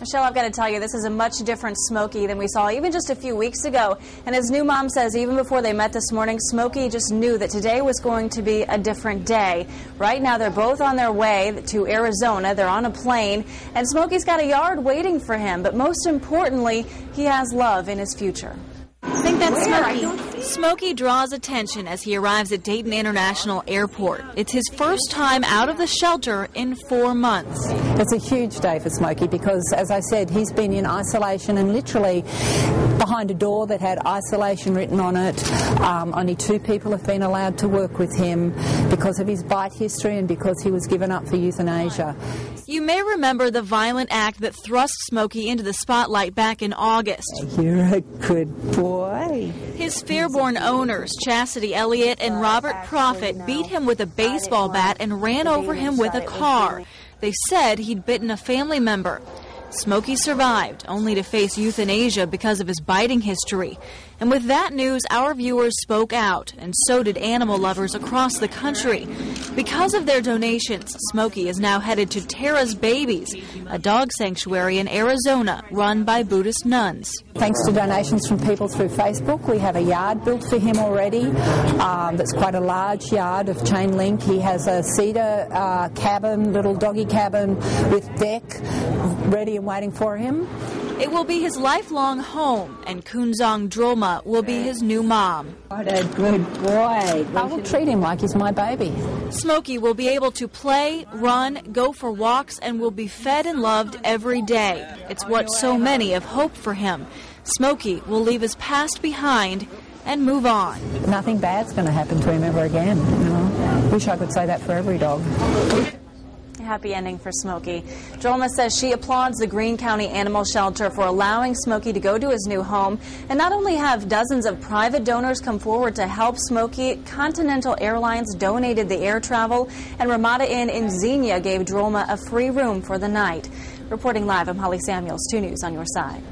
Michelle, I've got to tell you, this is a much different Smokey than we saw even just a few weeks ago. And his new mom says even before they met this morning, Smokey just knew that today was going to be a different day. Right now, they're both on their way to Arizona. They're on a plane, and Smokey's got a yard waiting for him. But most importantly, he has love in his future. I think that's Smokey. Smokey draws attention as he arrives at Dayton International Airport. It's his first time out of the shelter in four months. It's a huge day for Smokey because, as I said, he's been in isolation and literally behind a door that had isolation written on it. Um, only two people have been allowed to work with him because of his bite history and because he was given up for euthanasia. You may remember the violent act that thrust Smokey into the spotlight back in August. You're a good boy. His Fairborn owners, Chastity Elliott and Robert Profit, beat him with a baseball bat and ran over him with a car. They said he'd bitten a family member. Smokey survived, only to face euthanasia because of his biting history. And with that news, our viewers spoke out, and so did animal lovers across the country. Because of their donations, Smokey is now headed to Tara's Babies, a dog sanctuary in Arizona run by Buddhist nuns. Thanks to donations from people through Facebook, we have a yard built for him already. Um, that's quite a large yard of chain link. He has a cedar uh, cabin, little doggy cabin with deck ready and waiting for him. It will be his lifelong home, and Kunzang Drolma will be his new mom. What a good boy. I will treat him like he's my baby. Smokey will be able to play, run, go for walks, and will be fed and loved every day. It's what so many have hoped for him. Smokey will leave his past behind and move on. Nothing bad's going to happen to him ever again. You know? Wish I could say that for every dog. Happy ending for Smokey. Drolma says she applauds the Greene County Animal Shelter for allowing Smokey to go to his new home. And not only have dozens of private donors come forward to help Smokey, Continental Airlines donated the air travel, and Ramada Inn in Xenia gave Drolma a free room for the night. Reporting live, I'm Holly Samuels, 2 News on your side.